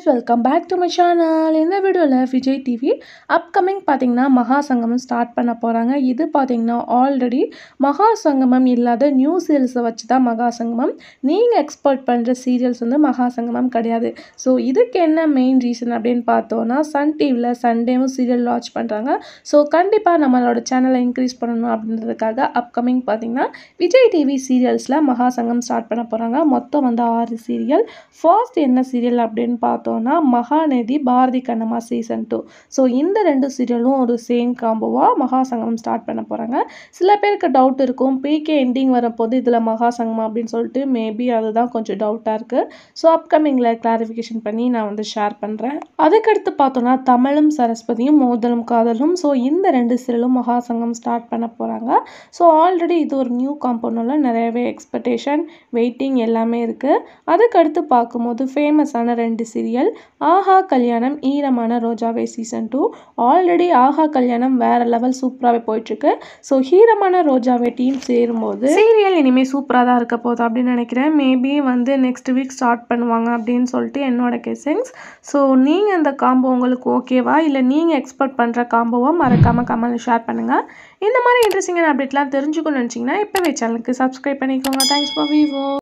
Guys welcome back to my channel இந்த வீடியோவில் Vijay TV upcoming பார்த்தீங்கன்னா மகா சங்கமம் ஸ்டார்ட் பண்ண போகிறாங்க இது பார்த்திங்கன்னா ஆல்ரெடி மகா சங்கமம் இல்லாத நியூ சீரியல்ஸை வச்சு தான் மகா சங்கமம். நீங்கள் எக்ஸ்போர்ட் பண்ணுற சீரியல்ஸ் வந்து மகா சங்கமம் கிடையாது. ஸோ இதுக்கு என்ன மெயின் ரீசன் அப்படின்னு பார்த்தோன்னா சன் டிவியில் சண்டேவும் சீரியல் லான்ச் பண்ணுறாங்க ஸோ கண்டிப்பாக நம்மளோட சேனலை இன்க்ரீஸ் பண்ணணும் அப்படின்றதுக்காக அப்கமிங் பார்த்தீங்கன்னா விஜய் டிவி சீரியல்ஸில் மகா சங்கம் ஸ்டார்ட் பண்ண போகிறாங்க மொத்தம் வந்து ஆறு சீரியல் ஃபர்ஸ்ட் என்ன சீரியல் அப்படின்னு பார்த்தோம் பார்த்தோன்னா Mahanadhi Bharathi Kannamma season two so இந்த ரெண்டு சீரியலும் ஒரு சேம் காம்போவாக மகா சங்கம் ஸ்டார்ட் பண்ண போகிறாங்க சில பேருக்கு டவுட் இருக்கும். பிகே எண்டிங் வரப்போது இதில் மகாசங்கம் அப்படின்னு சொல்லிட்டு மேபி அதுதான் கொஞ்சம் டவுட்டாக இருக்குது ஸோ அப்கமிங்கில் கிளாரிஃபிகேஷன் பண்ணி நான் வந்து ஷேர் பண்ணுறேன் அதுக்கடுத்து பார்த்தோன்னா தமிழும் சரஸ்வதியும் மோதலும் காதலும். ஸோ இந்த ரெண்டு சீரியலும் மகாசங்கம் ஸ்டார்ட் பண்ண போகிறாங்க ஸோ ஆல்ரெடி இது ஒரு நியூ காம்பவுண்டில் நிறையவே எக்ஸ்பெக்டேஷன் வெயிட்டிங் எல்லாமே இருக்குது அதுக்கடுத்து பார்க்கும்போது ஃபேமஸான ரெண்டு சீரியல் ஆஹா கல்யாணம் ஈரமான ரோஜாவே சீசன் டூ ஆல்ரெடி ஆஹா கல்யாணம் வேற லெவல் சூப்பராகவே போயிட்டுருக்கு. ஸோ ஈரமான ரோஜாவே டீம் சேரும்போது சீரியல் இனிமேல் சூப்பராக தான் இருக்க போகுது அப்படின்னு நினைக்கிறேன். மேபி வந்து நெக்ஸ்ட் வீக் ஸ்டார்ட் பண்ணுவாங்க அப்படின்னு சொல்லிட்டு என்னோட கெஸிங்ஸ் ஸோ நீங்கள் இந்த காம்போ உங்களுக்கு ஓகேவா இல்லை நீங்கள் எக்ஸ்பெக்ட் பண்ணுற காம்போவை மறக்காமல் கமெண்ட் ஷேர் பண்ணுங்கள் இந்த மாதிரி இன்ட்ரெஸ்டிங்கான அப்டேட்லாம் தெரிஞ்சுக்கணும்னு நினச்சிங்கன்னா இப்போவே சேனலுக்கு சப்ஸ்கிரைப் பண்ணிக்கோங்க. Thanks for Vivo